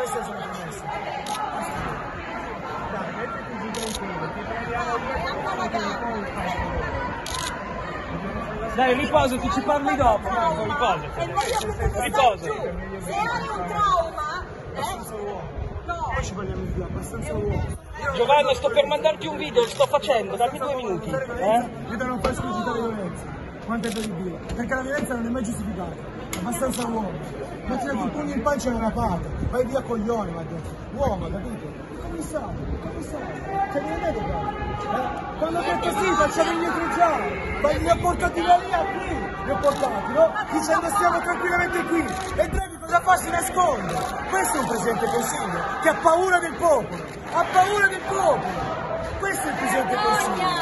Queste sono le premesse. Dai, mettiti giù tranquillo, ti prendiamo Dai, riposati, ci parli dopo. No, riposati. Riposati. Se hai un trauma, abbastanza eh? No. Poi ci parliamo di più, abbastanza uomo. Giovanni, sto per mandarti un video, lo sto facendo, dammi due minuti. Eh? Io da non far esclusivare violenza. Quanto è terribile. Perché la violenza non è mai giustificata. È abbastanza uomo. Metti il pugno in pancia e una rapata. Vai via coglione, va detto. Uomo, capito? Commissario, commissario. Cioè, non è che eh? Quando ha detto sì, facciamo indietreggiare. Ma li ha portati da lì a qui. Li ho portati, no? Dicendo stiamo tranquillamente qui. E Draghi cosa fa? Si nasconde. Questo è un Presidente del Consiglio che ha paura del popolo. Ha paura del popolo. Questo è il Presidente del Consiglio.